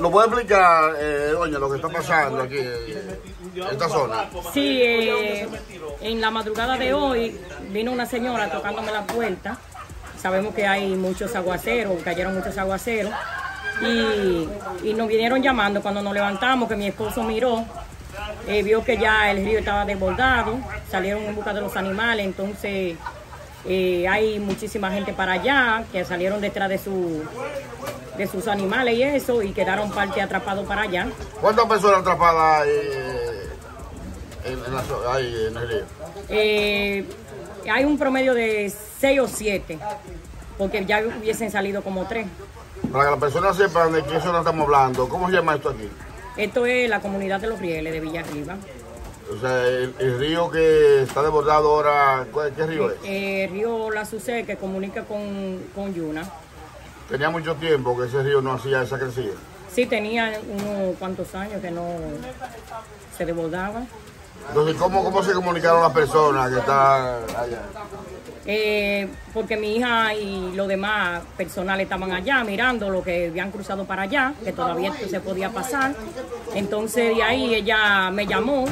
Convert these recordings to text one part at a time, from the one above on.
¿Lo puede explicar, eh, doña, lo que está pasando aquí en esta zona? Sí, eh, en la madrugada de hoy vino una señora tocándome la puerta. Sabemos que hay muchos aguaceros, cayeron muchos aguaceros. Y, nos vinieron llamando cuando nos levantamos, que mi esposo miró, eh, vio que ya el río estaba desbordado, salieron en busca de los animales, entonces eh, hay muchísima gente para allá que salieron detrás de su de sus animales y eso y quedaron parte atrapados para allá. ¿Cuántas personas atrapadas hay eh, en, en la en el río? Eh, hay un promedio de seis o siete, porque ya hubiesen salido como tres. Para que las personas sepan de qué zona estamos hablando, ¿cómo se llama esto aquí? Esto es la comunidad de los Rieles de Villa Arriba. O sea, el, el río que está desbordado ahora, ¿cuál- ¿qué río es? Eh, río La Sucé que comunica con, con Yuna. Tenía mucho tiempo que ese río no hacía esa crecida. Sí, tenía unos cuantos años que no se desbordaba. Entonces, ¿cómo, cómo se comunicaron las personas que están allá? Eh, porque mi hija y los demás personal estaban allá mirando lo que habían cruzado para allá, que todavía esto se podía pasar. Entonces de ahí ella me llamó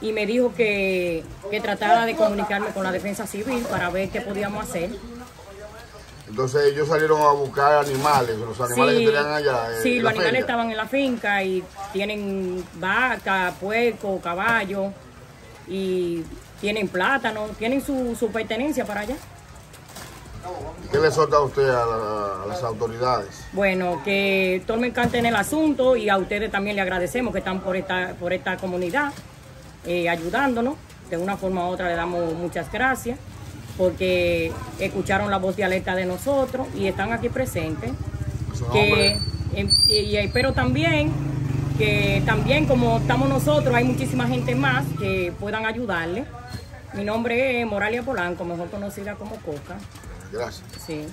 y me dijo que, que tratara de comunicarme con la defensa civil para ver qué podíamos hacer. Entonces ellos salieron a buscar animales, los animales que tenían allá. eh, sí, en los animales estaban en la finca y tienen vaca, puerco, caballo y tienen plátano, tienen su, su pertenencia para allá. ¿Qué le solta a usted a, la- a las autoridades? Bueno, que tomen carta en el asunto y a ustedes también le agradecemos que están por esta, por esta comunidad eh, ayudándonos. De una forma u otra le damos muchas gracias porque escucharon la voz de alerta de nosotros y están aquí presentes. Que, em, y, y espero también que también como estamos nosotros, hay muchísima gente más que puedan ayudarle. Mi nombre es Moralia Polanco, mejor conocida como Coca. Gracias. Sí.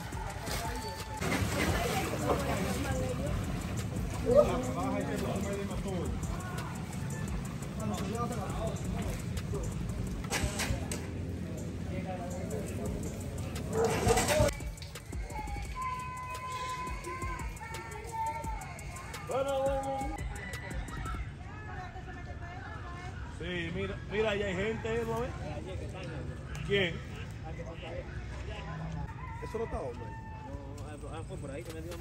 Sí, mira, mira, ahí hay gente, ¿no ves? ¿Quién? Eso no está hombre. No, fue por ahí que me dio a